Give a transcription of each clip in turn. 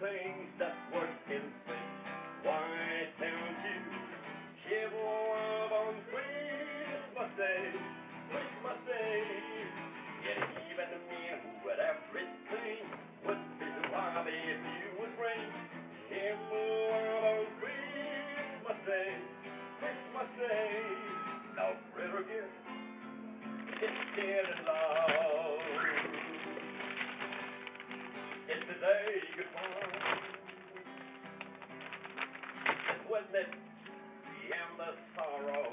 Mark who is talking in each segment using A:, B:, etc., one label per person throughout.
A: things that work in sync. Why don't you give love on Christmas Day? Christmas Day. Yeah, even me who had everything would be happy if you would bring him love on Christmas Day. Christmas Day. No greater gift. It's still in sorrow.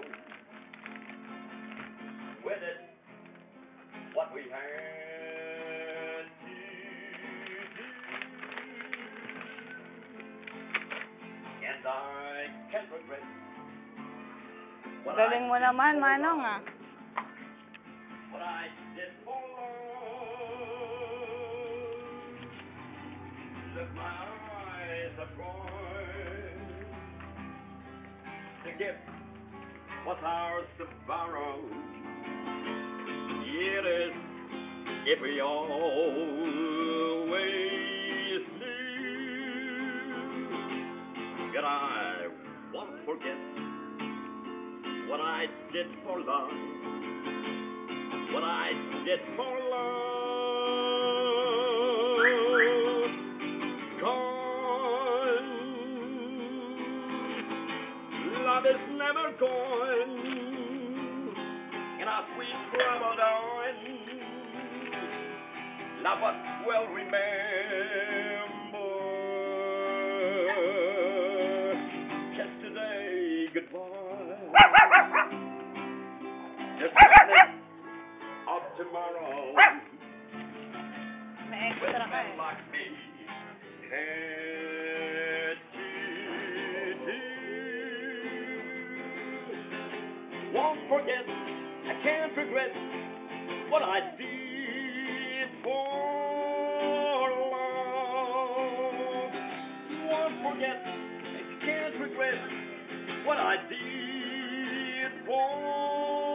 A: With it, what we had to do. And I can't regret
B: Galing mo naman, Manong ah.
A: What I did for love. Look, my eyes are. The gift was ours to borrow. It is if we always knew that I won't forget what I did for love what I did for love. Love is never gone. In our sweet Ramadan. Love us will remember. Just today, goodbye. Just today of tomorrow.
B: May
A: With
B: extra ka eh.
A: like me, had Won't forget, I can't regret what I did for love. Won't forget, I can't regret what I did for